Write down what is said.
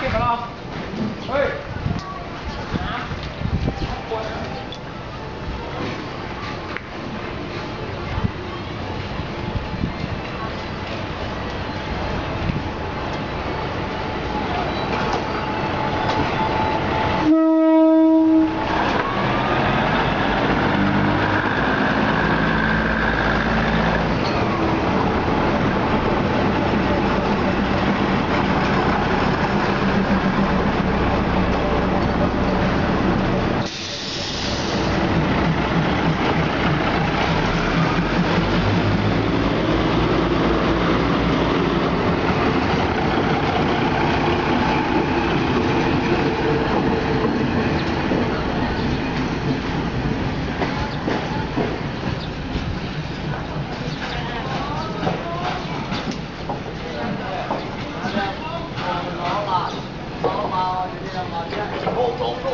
けからはい。ちょっと。